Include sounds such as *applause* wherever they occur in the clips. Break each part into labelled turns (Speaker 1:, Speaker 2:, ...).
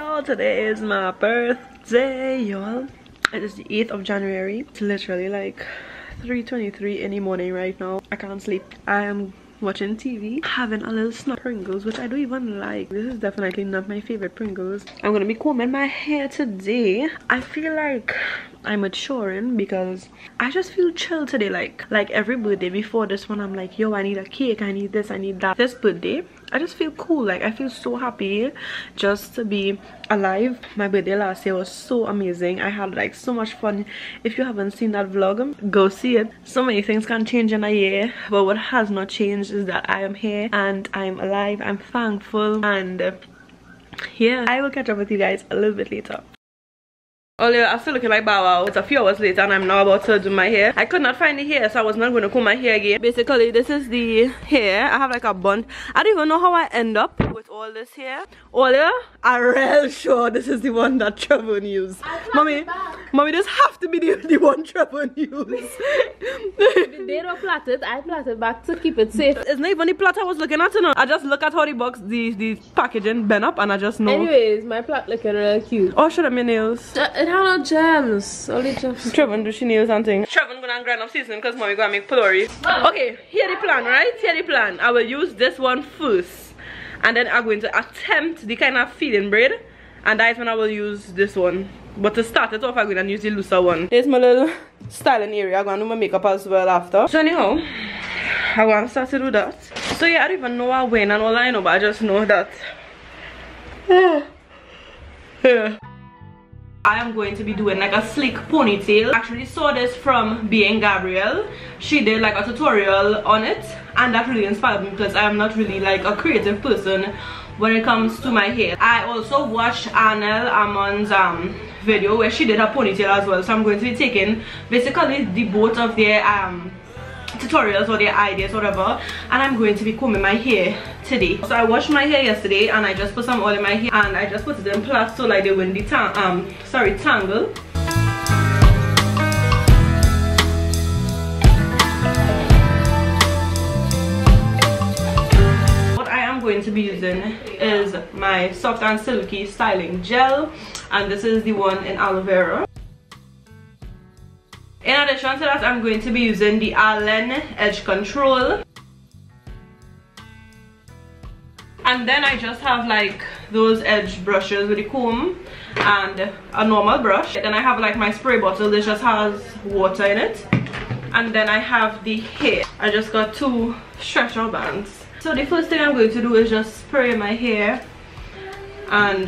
Speaker 1: y'all today is my birthday y'all it is the 8th of january it's literally like 3:23 in the morning right now i can't sleep i am watching TV, having a little snack Pringles, which I don't even like. This is definitely not my favorite Pringles. I'm gonna be combing my hair today. I feel like I'm maturing because I just feel chill today. Like like every birthday before this one, I'm like, yo, I need a cake, I need this, I need that. This birthday, I just feel cool. Like I feel so happy just to be alive. My birthday last year was so amazing. I had like so much fun. If you haven't seen that vlog, go see it. So many things can change in a year, but what has not changed is that I am here and I'm alive. I'm thankful and yeah, I will catch up with you guys a little bit later. Earlier, I still looking like Bow Wow. It's a few hours later and I'm now about to do my hair. I could not find the hair, so I was not going to comb my hair again. Basically, this is the hair. I have like a bun. I don't even know how I end up with all this hair. Earlier, I'm real sure this is the one that Trevor used. Mommy, mommy, this have to be the, the one Trevor used.
Speaker 2: they don't plait it. I plait it back to keep it safe.
Speaker 1: It's not even the plait I was looking at, you know. I just look at how the box, the, the packaging bent up and I just know.
Speaker 2: Anyways, my plait looking real cute.
Speaker 1: Oh, should have my nails.
Speaker 2: Uh, it had no gems. Only gems.
Speaker 1: Trevor do she nails and things. Trevor gonna grind up seasoning because mommy gonna make puree. Okay, here the plan, right? Here the plan. I will use this one first. And then I'm going to attempt the kind of feeding bread. And that is when I will use this one. But to start it off, I'm going to use the looser one. There's my little styling area. I'm going to do my makeup as well after. So anyhow, I'm going to start to do that. So yeah, I don't even know what when and all I know, but I just know that. *sighs* yeah. I am going to be doing like a slick ponytail. Actually saw this from Being Gabrielle. She did like a tutorial on it and that really inspired me because I am not really like a creative person when it comes to my hair. I also watched Anel Amon's um, video where she did her ponytail as well. So I'm going to be taking basically the both of their um, tutorials or their ideas whatever and i'm going to be combing my hair today. So i washed my hair yesterday and i just put some oil in my hair and i just put it in plaits so like they wouldn't detang um sorry tangle. What i am going to be using is my soft and silky styling gel and this is the one in aloe vera in addition to that, I'm going to be using the Allen Edge Control. And then I just have like those edge brushes with a comb and a normal brush. Then I have like my spray bottle that just has water in it. And then I have the hair. I just got two stretcher bands. So the first thing I'm going to do is just spray my hair and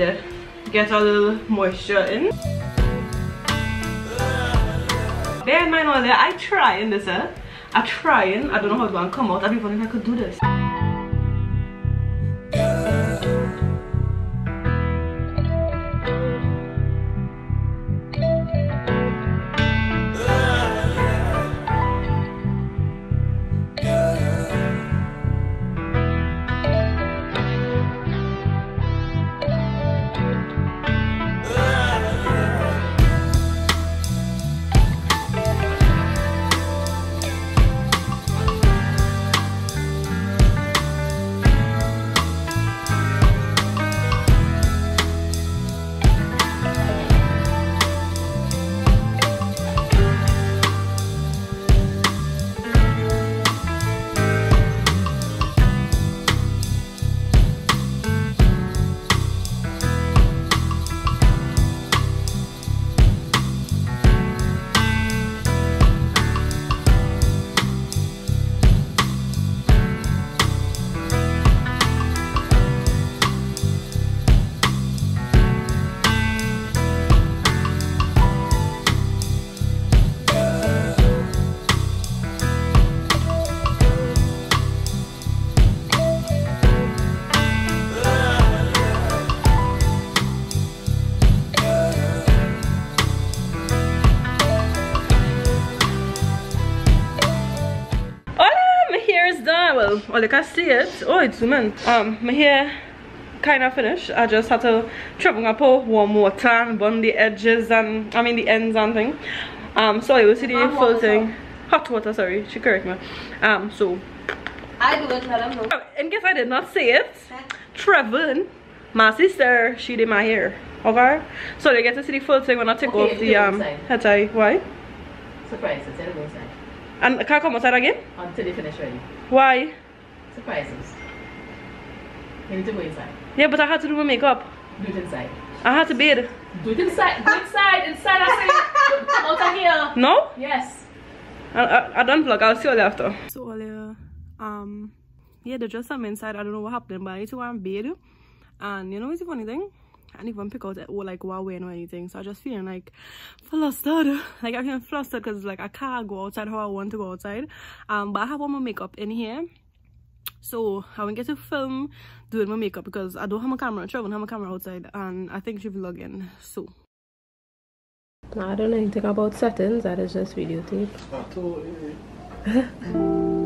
Speaker 1: get a little moisture in. Bear in mind all that I try in this eh? I trying. I don't know how it's gonna come out. I don't even think I could do this. Well you can see it oh it's zooming um my hair kind of finished i just had to trouble up warm water and burn the edges and i mean the ends and thing um so you will see the hot full thing hot water sorry she correct me um so
Speaker 2: i do it them no
Speaker 1: in case i did not say it trevor My sister, she did my hair. Okay? So they get to see the full thing when I take
Speaker 2: Okay,
Speaker 1: off the um head tie. Why?
Speaker 2: Surprise, it's inside.
Speaker 1: And can I come outside again?
Speaker 2: Until they finish ready.
Speaker 1: Why?
Speaker 2: Surprises. You need to go inside.
Speaker 1: Yeah, but I had to do my makeup.
Speaker 2: Do it inside.
Speaker 1: I had to bathe.
Speaker 2: Do it inside. Do it inside. Inside, I say. Don't out of here.
Speaker 1: No?
Speaker 2: Yes.
Speaker 1: I, I, I done vlog. I'll see you after. So earlier, um, yeah, there's just some inside. I don't know what happened, but I need to go and bathe. And you know what's the funny thing? I didn't even pick out or like what wearing or anything. So I just feeling like flustered. *laughs* Like I'm feeling flustered because like I can't go outside how I want to go outside. Um, but I have all my makeup in here. So I won't get to film doing my makeup because I don't have my camera. I don't have my camera outside and I think she'll be vlogging. So
Speaker 2: I don't know anything about settings. That is just videotape. *laughs*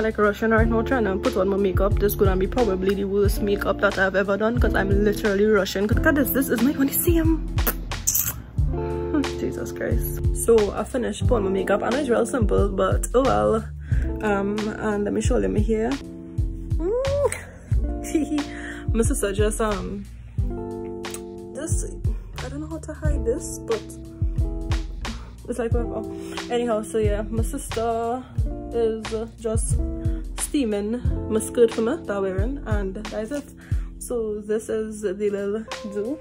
Speaker 1: I like rushing right now trying to put on my makeup. This gonna be probably the worst makeup that I've ever done because I'm literally rushing. Look at this. This is my only serum. *sighs* Jesus Christ. So I finished putting my makeup and it's real simple but oh well. Um and let me show my hair. Mm. *laughs* my sister just um this I don't know how to hide this but it's like whatever. Anyhow, so yeah, my sister is just steaming skirt for me that I'm wearing, and that's it. So this is the little do.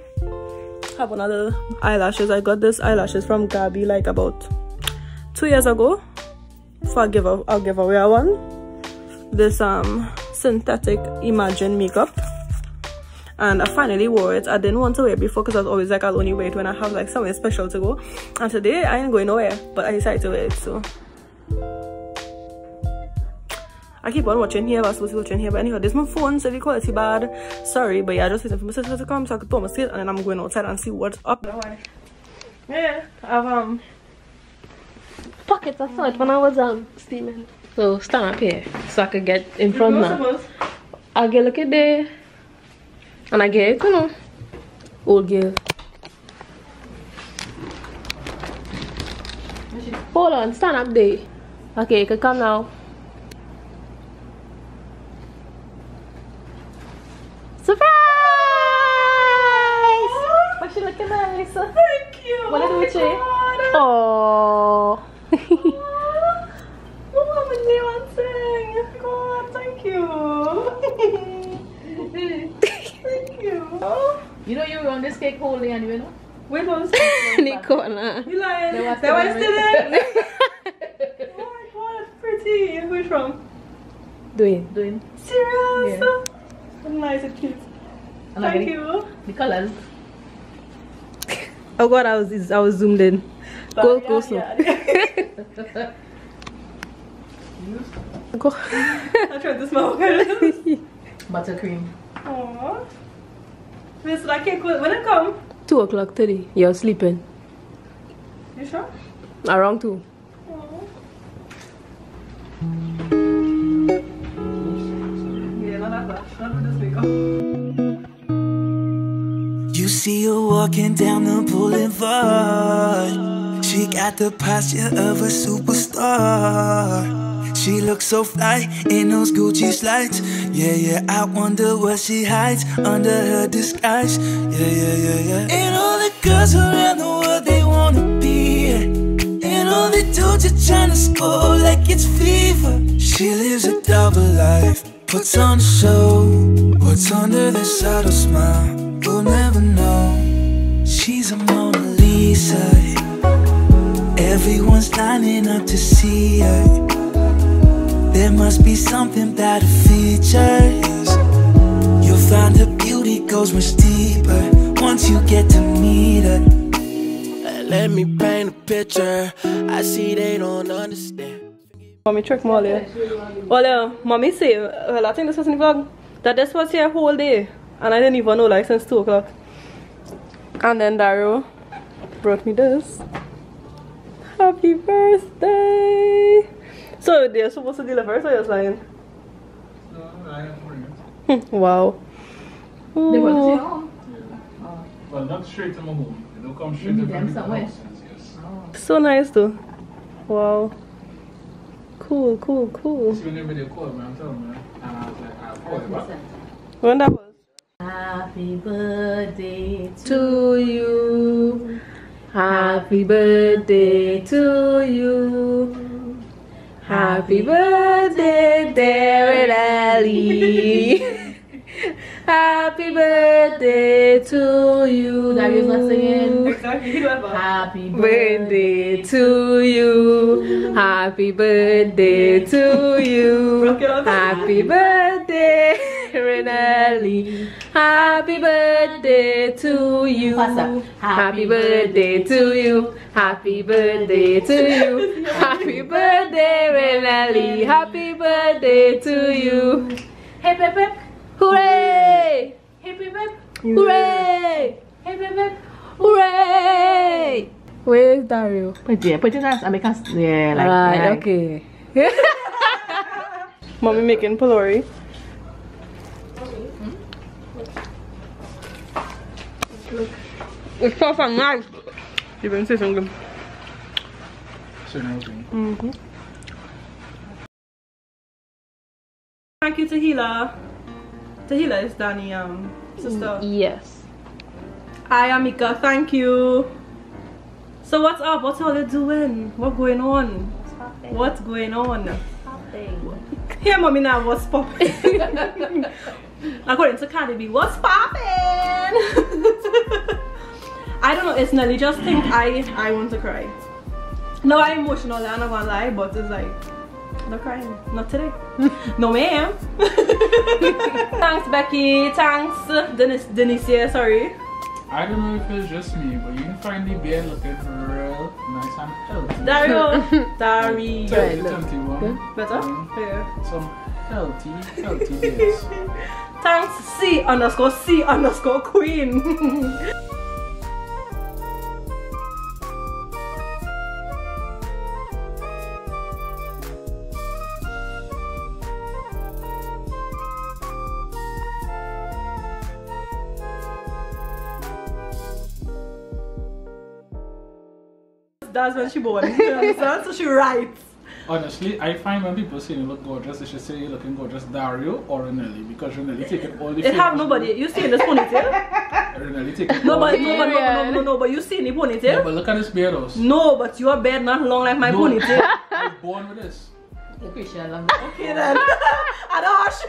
Speaker 1: Have another eyelashes. I got this eyelashes from Gabi like about two years ago. For give a, I'll give away one. This um synthetic Imagine makeup and I finally wore it. I didn't want to wear it before because I was always like I'll only wear it when I have like somewhere special to go. And today I ain't going nowhere, but I decided to wear it. So I keep on watching here. I was supposed to be watching here, but anyhow, this is my phone, so the quality bad. Sorry, but yeah, I just waiting for my sister to come so I could put my seat, and then I'm going outside and see what's up. Yeah, I've um
Speaker 2: Pockets, I saw it when I was um steaming. So stand up here so I could get in front now. I get look at there. And I get it, you know. Old girl. Hold on, stand up there. Okay, you can come now. Surprise! But she looking nice.
Speaker 1: Thank you.
Speaker 2: What did we say?
Speaker 1: Oh.
Speaker 2: Oh.
Speaker 1: Oh, I'm a new one thing. God, thank you. thank you.
Speaker 2: You know *laughs* you were on this cake anyway, no?
Speaker 1: Wait, was
Speaker 2: Nicola.
Speaker 1: You lying?
Speaker 2: There was
Speaker 1: That was
Speaker 2: still
Speaker 1: still in. Oh my god, pretty. Who's from?
Speaker 2: Doing, doing.
Speaker 1: Serious?
Speaker 2: Yeah.
Speaker 1: Nice and cute.
Speaker 2: And
Speaker 1: Thank
Speaker 2: get
Speaker 1: you.
Speaker 2: The colors.
Speaker 1: Oh god, I was I was zoomed in. Go go slow.
Speaker 2: Go. *laughs* *laughs*
Speaker 1: I tried to smell
Speaker 2: Buttercream.
Speaker 1: Aww. Miss, that cake when when it come?
Speaker 2: Two o'clock today. You're sleeping.
Speaker 1: You sure?
Speaker 2: Around two.
Speaker 1: Aww. Yeah, not that much. Not with this makeup. Oh.
Speaker 3: You see her walking down the boulevard. She got the posture of a superstar. She looks so fly in those Gucci slides. Yeah, yeah, I wonder what she hides under her disguise. Yeah, yeah, yeah, yeah. And all the girls around the world, they wanna be. And all the dudes are trying to score like it's fever. She lives a double life, puts on a show. What's under the subtle smile, we'll never know. She's a Mona Lisa. Everyone's lining up to see her. There must be something about her features. You'll find her beauty goes much deeper once you get to meet her. Let me paint a picture. I see they don't understand.
Speaker 1: Mommy trick me earlier. Earlier, mommy say, well, I uh, think this was in the vlog, that this was here whole day. And I didn't even know, like, since 2 o'clock. And then Dario brought me this. Happy birthday! So they're supposed to deliver, so you're lying.
Speaker 4: No, I have bring it.
Speaker 1: wow.
Speaker 2: They want to
Speaker 1: Ooh.
Speaker 2: see home.
Speaker 4: Well, not straight to my home. They don't come straight
Speaker 2: You
Speaker 4: to
Speaker 2: need them somewhere.
Speaker 4: house. Yes. Oh.
Speaker 1: So nice though. Wow. Cool, cool, cool.
Speaker 4: So when they video call me, I'm telling me, and I was like, I'll call you back.
Speaker 1: When that was?
Speaker 2: Happy birthday
Speaker 1: To you.
Speaker 2: Happy birthday to you.
Speaker 1: Happy birthday, dear Ali. *laughs* Happy birthday to you.
Speaker 2: Darius not singing. Happy
Speaker 1: Birthday to you. Happy birthday to you. Happy birthday, Raenelle-Lee. Happy birthday to you. Happy birthday to you. Happy birthday to you. Happy birthday, Raenelle-Lee. Happy birthday to you.
Speaker 2: Hip hip hip.
Speaker 1: Hooray!
Speaker 2: Hip hip hip.
Speaker 1: Hooray!
Speaker 2: Hip hip hip.
Speaker 1: Hooray! Where's Dario?
Speaker 2: Put your hands and make us yeah like
Speaker 1: Right,
Speaker 2: like.
Speaker 1: okay. *laughs* Mommy making pholourie. It's so fun, nice. You can say something.
Speaker 4: So now.
Speaker 1: Mm-hmm. Thank you, Tahila. Tahila is Danny, um, sister.
Speaker 2: Yes.
Speaker 1: Hi, Amika. Thank you. So what's up? What's all you doing? What's going on? What's going on? Here, mommy, now what's popping? *laughs* According to Cardi B, what's popping? *laughs* I don't know. It's Nelly. Just think I I want to cry. No, I'm emotional. I'm not gonna lie, but it's like not crying. Not today. *laughs* no, ma'am. *laughs* Thanks, Becky. Thanks, Dennis. Denise. Yeah, sorry.
Speaker 4: I don't know if it's just me, but you can find the beard looking real nice and healthy.
Speaker 1: Dario. *laughs* Dario.
Speaker 4: 2021.
Speaker 1: Better?
Speaker 4: Mm,
Speaker 1: Yeah.
Speaker 4: Some healthy, healthy beards.
Speaker 1: Thanks, C underscore C underscore queen. That's when she born. You understand? So she writes.
Speaker 4: Honestly, I find when people say you look gorgeous, they should say you're looking gorgeous Dario or Renelli because Renelli taking all the
Speaker 1: It have nobody. You see in this ponytail?
Speaker 4: Renelli taking
Speaker 1: No,
Speaker 4: all
Speaker 1: but no, but no, no, no, no, but you see in the
Speaker 4: Yeah,
Speaker 1: ponytail?
Speaker 4: but look at this beard house.
Speaker 1: No, but your beard not long like my
Speaker 4: No.
Speaker 1: ponytail.
Speaker 4: I was born with this.
Speaker 2: Lucretia, I love that.
Speaker 1: Okay then. *laughs* Adosh.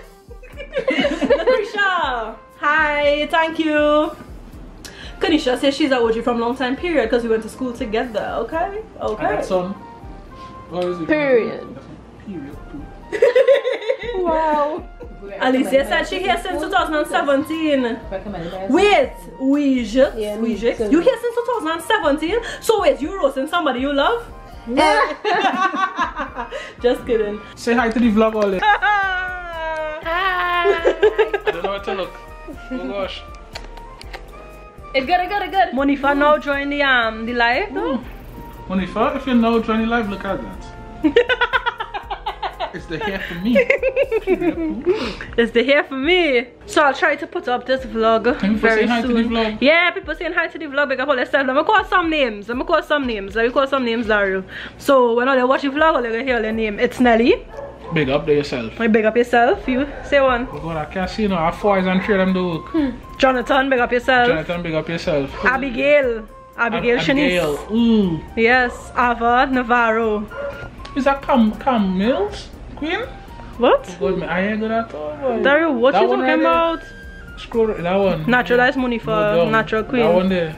Speaker 1: *laughs* Lucretia. Hi, thank you. Kanisha says she's a OG from long time period because we went to school together. Okay, okay.
Speaker 4: that son. What is it?
Speaker 2: Period.
Speaker 4: Period. *laughs*
Speaker 1: Wow. Alicia said she here since 2017.
Speaker 2: Recommended by
Speaker 1: Wait, Ouija,
Speaker 2: Yeah,
Speaker 1: Ouija,
Speaker 2: me,
Speaker 1: you here since 2017? So wait, you roasting somebody you love? Yeah. Eh. *laughs* Just kidding.
Speaker 4: Say hi to the vlog all day. *laughs*
Speaker 1: Hi.
Speaker 4: I don't know where to look. Oh gosh.
Speaker 2: It's good, it's good, it's good.
Speaker 1: Monifa mm. now join the um the live. though. Mm.
Speaker 4: Monifa, if you're now joining live, look at that. *laughs* it's the hair for me. *laughs*
Speaker 1: It's the hair for me. So I'll try to put up this vlog
Speaker 4: Can you say
Speaker 1: very
Speaker 4: hi to
Speaker 1: soon.
Speaker 4: the vlog?
Speaker 1: Yeah, people saying hi to the vlog. Big up all yourself. Let me call some names. Let me call some names. Let me call some names, Dario. So when all they watch the vlog, all they gonna hear their name. It's Nelly.
Speaker 4: Big up to yourself.
Speaker 1: I big up yourself. You say one.
Speaker 4: We go to casino, our fours and three of them do work. Hmm.
Speaker 1: Jonathan, big up yourself.
Speaker 4: Jonathan, big up yourself.
Speaker 1: Abigail. Abigail
Speaker 4: Ab-
Speaker 1: Shanice.
Speaker 4: Abigail. Ooh.
Speaker 1: Yes, Ava Navarro.
Speaker 4: Is that Cam Cam Mills? Queen?
Speaker 1: What?
Speaker 4: Oh, Man. I ain't good at all. boy.
Speaker 1: Dario, what
Speaker 4: That
Speaker 1: you talking
Speaker 4: right
Speaker 1: about?
Speaker 4: Scroll that one.
Speaker 1: Naturalized money for
Speaker 4: No,
Speaker 1: natural queen.
Speaker 4: That one there.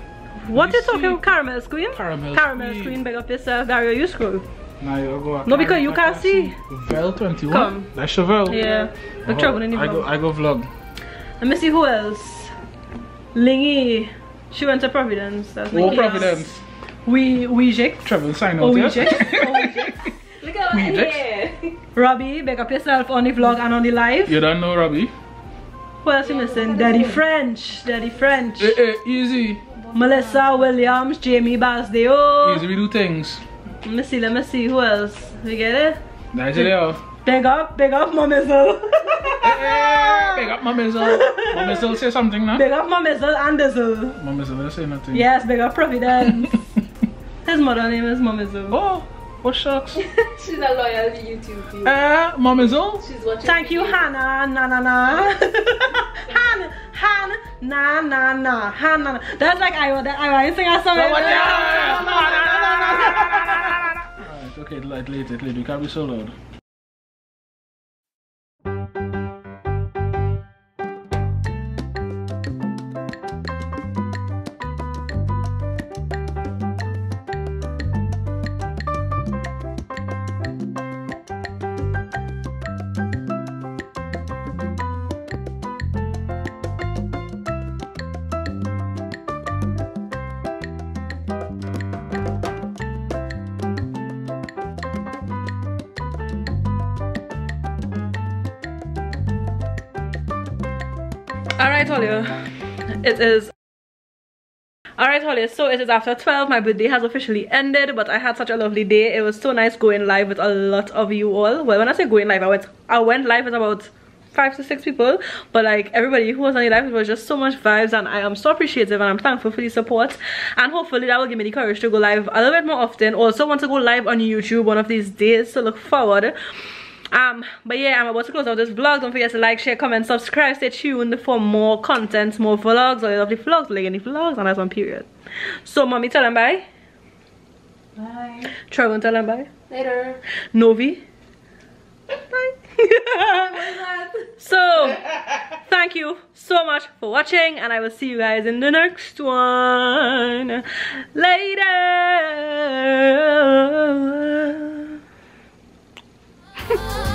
Speaker 1: What you
Speaker 4: You see?
Speaker 1: talking? Caramel's queen?
Speaker 4: Caramel.
Speaker 1: Caramel's queen, big up yourself. Dario, you scroll.
Speaker 4: Now you go.
Speaker 1: No, because you can't see.
Speaker 4: Vel 21.
Speaker 1: Come.
Speaker 4: That's Chevelle.
Speaker 1: Yeah. Look trouble in the
Speaker 4: I go,
Speaker 1: vlog.
Speaker 4: I go vlog.
Speaker 1: Let me see who else. Lingy. She went to Providence. That's
Speaker 4: Oh,
Speaker 1: Lingy.
Speaker 4: Providence.
Speaker 1: We Weejik.
Speaker 4: Travel sign out
Speaker 1: Oh,
Speaker 4: here. *laughs*
Speaker 1: Weejik.
Speaker 2: Look at
Speaker 4: We
Speaker 2: my
Speaker 4: did.
Speaker 2: hair.
Speaker 1: Robbie, big up yourself on the vlog and on the live.
Speaker 4: You don't know Robbie?
Speaker 1: Who else you missing? Daddy French. Daddy French.
Speaker 4: Eh, eh, easy.
Speaker 1: Melissa Williams. Jamie Basdeo.
Speaker 4: Easy, we do things.
Speaker 1: Let me see, let me see. Who else? We get it?
Speaker 4: Nigeria.
Speaker 1: Big up, big up, Mamizzle.
Speaker 4: Hey, big up my mizzle. My mizzle say something now.
Speaker 1: big up, Mamizzle and Dizzle.
Speaker 4: My mizzle say nothing.
Speaker 1: Yes, big up, Providence. *laughs* His mother name is Mamizzle.
Speaker 4: Oh, what shucks. *laughs*
Speaker 2: She's a loyal YouTube viewer.
Speaker 4: Eh, my.
Speaker 2: She's watching.
Speaker 1: Thank you, Hannah. Na na na. *laughs* Han, Han, na na na. Han, na na. That's like I want. I sing a song. *laughs*
Speaker 4: Alright, okay, light, late, late, late. You can't be so loud.
Speaker 1: Alright, Talia. It is. Alright, Talia. So it is after 12. My birthday has officially ended, but I had such a lovely day. It was so nice going live with a lot of you all. Well, when I say going live, I went I went live with about five to six people but like everybody who was on the live it was just so much vibes and i am so appreciative and i'm thankful for the support and hopefully that will give me the courage to go live a little bit more often also want to go live on youtube one of these days so look forward um but yeah i'm about to close out this vlog. Don't forget to like share comment subscribe. Stay tuned for more content more vlogs. Or lovely vlogs like any vlogs and that's one period. So mommy tell them bye.
Speaker 2: Bye.
Speaker 1: Trevor tell them bye.
Speaker 2: Later.
Speaker 1: novi. Bye. *laughs* So thank you so much for watching and i will see you guys in the next one. Later 啊 *laughs*